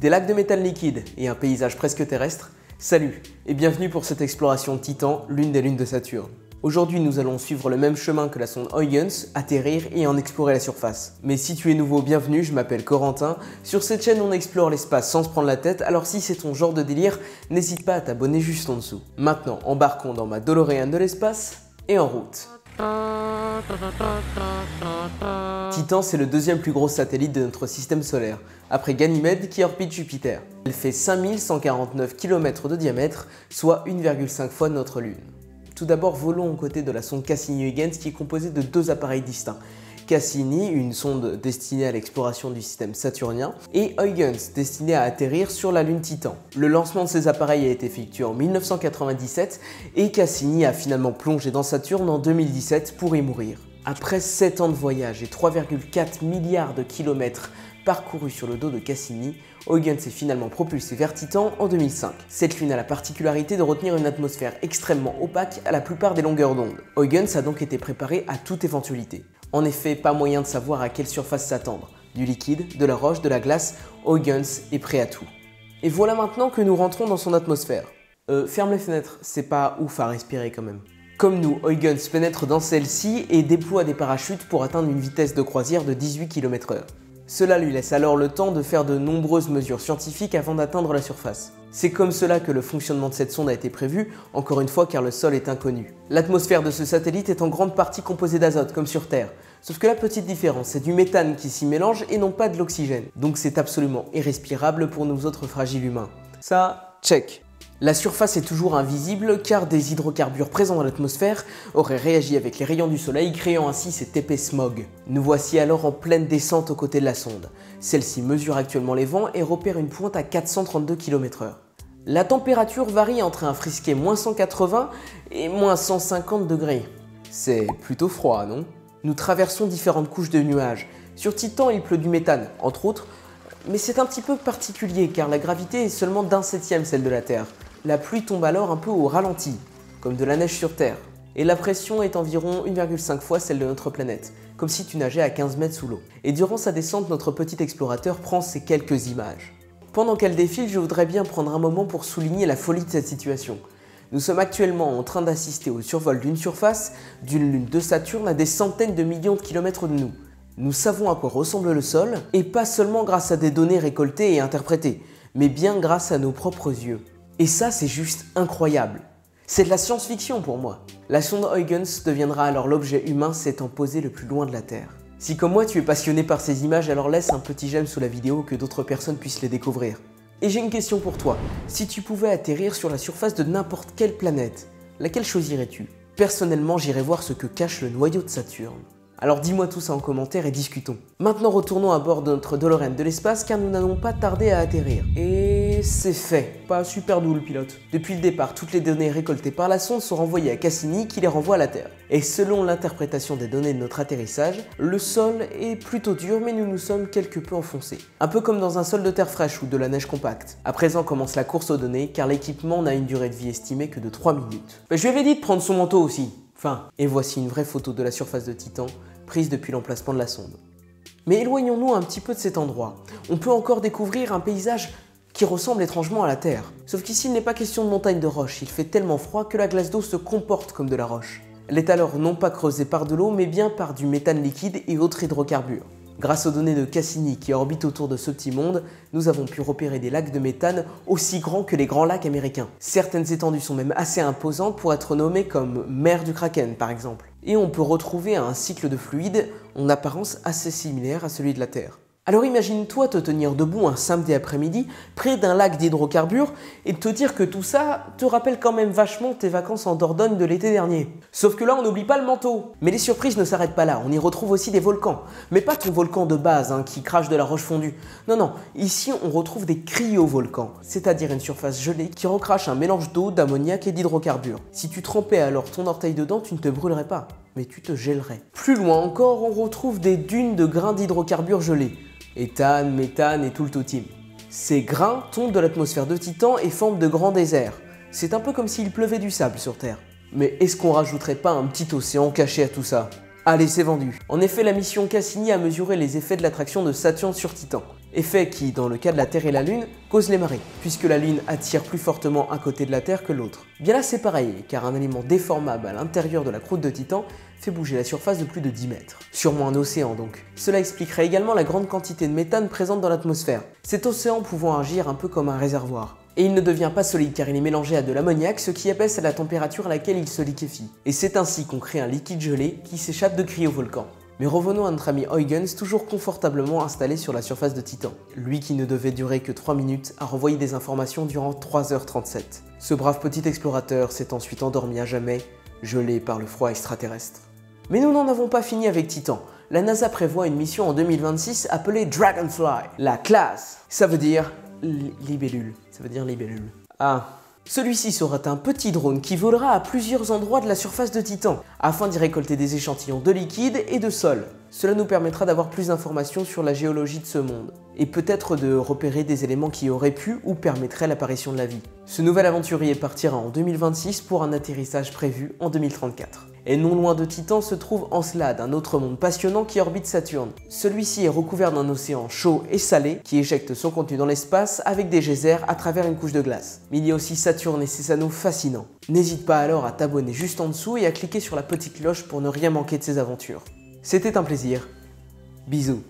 Des lacs de métal liquide et un paysage presque terrestre Salut et bienvenue pour cette exploration de Titan, l'une des lunes de Saturne. Aujourd'hui, nous allons suivre le même chemin que la sonde Huygens, atterrir et en explorer la surface. Mais si tu es nouveau, bienvenue, je m'appelle Corentin. Sur cette chaîne, on explore l'espace sans se prendre la tête, alors si c'est ton genre de délire, n'hésite pas à t'abonner juste en dessous. Maintenant, embarquons dans ma DeLorean de l'espace et en route. Titan, c'est le deuxième plus gros satellite de notre système solaire, après Ganymède qui orbite Jupiter. Elle fait 5149 km de diamètre, soit 1,5 fois notre Lune. Tout d'abord, volons aux côtés de la sonde Cassini-Huygens qui est composée de deux appareils distincts. Cassini, une sonde destinée à l'exploration du système saturnien, et Huygens, destinée à atterrir sur la Lune Titan. Le lancement de ces appareils a été effectué en 1997 et Cassini a finalement plongé dans Saturne en 2017 pour y mourir. Après 7 ans de voyage et 3,4 milliards de kilomètres parcourus sur le dos de Cassini, Huygens s'est finalement propulsé vers Titan en 2005. Cette lune a la particularité de retenir une atmosphère extrêmement opaque à la plupart des longueurs d'onde. Huygens a donc été préparé à toute éventualité. En effet, pas moyen de savoir à quelle surface s'attendre. Du liquide, de la roche, de la glace, Huygens est prêt à tout. Et voilà maintenant que nous rentrons dans son atmosphère. Euh, ferme les fenêtres, c'est pas ouf à respirer quand même. Comme nous, Huygens pénètre dans celle-ci et déploie des parachutes pour atteindre une vitesse de croisière de 18 km/h. Cela lui laisse alors le temps de faire de nombreuses mesures scientifiques avant d'atteindre la surface. C'est comme cela que le fonctionnement de cette sonde a été prévu, encore une fois car le sol est inconnu. L'atmosphère de ce satellite est en grande partie composée d'azote, comme sur Terre. Sauf que la petite différence, c'est du méthane qui s'y mélange et non pas de l'oxygène. Donc c'est absolument irrespirable pour nous autres fragiles humains. Ça, check. La surface est toujours invisible car des hydrocarbures présents dans l'atmosphère auraient réagi avec les rayons du soleil créant ainsi cet épais smog. Nous voici alors en pleine descente aux côtés de la sonde. Celle-ci mesure actuellement les vents et repère une pointe à 432 km/h. La température varie entre un frisquet moins 180 et moins 150 degrés. C'est plutôt froid, non? Nous traversons différentes couches de nuages. Sur Titan, il pleut du méthane, entre autres, mais c'est un petit peu particulier car la gravité est seulement d'un septième celle de la Terre. La pluie tombe alors un peu au ralenti, comme de la neige sur Terre, et la pression est environ 1,5 fois celle de notre planète, comme si tu nageais à 15 mètres sous l'eau. Et durant sa descente, notre petit explorateur prend ces quelques images. Pendant qu'elle défile, je voudrais bien prendre un moment pour souligner la folie de cette situation. Nous sommes actuellement en train d'assister au survol d'une surface, d'une lune de Saturne à des centaines de millions de kilomètres de nous. Nous savons à quoi ressemble le sol, et pas seulement grâce à des données récoltées et interprétées, mais bien grâce à nos propres yeux. Et ça, c'est juste incroyable. C'est de la science-fiction pour moi. La sonde Huygens deviendra alors l'objet humain s'étant posé le plus loin de la Terre. Si comme moi tu es passionné par ces images, alors laisse un petit j'aime sous la vidéo que d'autres personnes puissent les découvrir. Et j'ai une question pour toi. Si tu pouvais atterrir sur la surface de n'importe quelle planète, laquelle choisirais-tu? Personnellement, j'irais voir ce que cache le noyau de Saturne. Alors dis-moi tout ça en commentaire et discutons. Maintenant retournons à bord de notre DeLorean de l'espace car nous n'allons pas tarder à atterrir. Et c'est fait. Pas super doux le pilote. Depuis le départ, toutes les données récoltées par la sonde sont renvoyées à Cassini qui les renvoie à la Terre. Et selon l'interprétation des données de notre atterrissage, le sol est plutôt dur mais nous nous sommes quelque peu enfoncés. Un peu comme dans un sol de terre fraîche ou de la neige compacte. À présent commence la course aux données car l'équipement n'a une durée de vie estimée que de 3 minutes. Mais je lui avais dit de prendre son manteau aussi. Enfin, et voici une vraie photo de la surface de Titan, prise depuis l'emplacement de la sonde. Mais éloignons-nous un petit peu de cet endroit. On peut encore découvrir un paysage qui ressemble étrangement à la Terre. Sauf qu'ici il n'est pas question de montagne de roche, il fait tellement froid que la glace d'eau se comporte comme de la roche. Elle est alors non pas creusée par de l'eau, mais bien par du méthane liquide et autres hydrocarbures. Grâce aux données de Cassini qui orbitent autour de ce petit monde, nous avons pu repérer des lacs de méthane aussi grands que les grands lacs américains. Certaines étendues sont même assez imposantes pour être nommées comme mer du Kraken par exemple. Et on peut retrouver un cycle de fluide en apparence assez similaire à celui de la Terre. Alors imagine-toi te tenir debout un samedi après-midi près d'un lac d'hydrocarbures et te dire que tout ça te rappelle quand même vachement tes vacances en Dordogne de l'été dernier. Sauf que là on n'oublie pas le manteau. Mais les surprises ne s'arrêtent pas là, on y retrouve aussi des volcans. Mais pas ton volcan de base hein, qui crache de la roche fondue. Non non, ici on retrouve des cryovolcans, c'est-à-dire une surface gelée qui recrache un mélange d'eau, d'ammoniac et d'hydrocarbures. Si tu trempais alors ton orteil dedans, tu ne te brûlerais pas, mais tu te gèlerais. Plus loin encore, on retrouve des dunes de grains d'hydrocarbures gelés éthane, méthane et tout le totim. Ces grains tombent de l'atmosphère de Titan et forment de grands déserts. C'est un peu comme s'il pleuvait du sable sur Terre. Mais est-ce qu'on rajouterait pas un petit océan caché à tout ça? Allez, c'est vendu. En effet, la mission Cassini a mesuré les effets de l'attraction de Saturne sur Titan. Effet qui, dans le cas de la Terre et la Lune, cause les marées, puisque la Lune attire plus fortement un côté de la Terre que l'autre. Bien là c'est pareil, car un élément déformable à l'intérieur de la croûte de Titan fait bouger la surface de plus de 10 mètres. Sûrement un océan donc. Cela expliquerait également la grande quantité de méthane présente dans l'atmosphère, cet océan pouvant agir un peu comme un réservoir. Et il ne devient pas solide car il est mélangé à de l'ammoniac, ce qui abaisse la température à laquelle il se liquéfie. Et c'est ainsi qu'on crée un liquide gelé qui s'échappe de cryovolcan. Mais revenons à notre ami Huygens, toujours confortablement installé sur la surface de Titan. Lui qui ne devait durer que 3 minutes a renvoyé des informations durant 3h37. Ce brave petit explorateur s'est ensuite endormi à jamais, gelé par le froid extraterrestre. Mais nous n'en avons pas fini avec Titan. La NASA prévoit une mission en 2026 appelée Dragonfly. La classe Ça veut dire libellule. Ça veut dire libellule. Ah, celui-ci sera un petit drone qui volera à plusieurs endroits de la surface de Titan, afin d'y récolter des échantillons de liquide et de sol. Cela nous permettra d'avoir plus d'informations sur la géologie de ce monde, et peut-être de repérer des éléments qui auraient pu ou permettraient l'apparition de la vie. Ce nouvel aventurier partira en 2026 pour un atterrissage prévu en 2034. Et non loin de Titan se trouve Encelade, un autre monde passionnant qui orbite Saturne. Celui-ci est recouvert d'un océan chaud et salé qui éjecte son contenu dans l'espace avec des geysers à travers une couche de glace. Mais il y a aussi Saturne et ses anneaux fascinants. N'hésite pas alors à t'abonner juste en dessous et à cliquer sur la petite cloche pour ne rien manquer de ses aventures. C'était un plaisir. Bisous.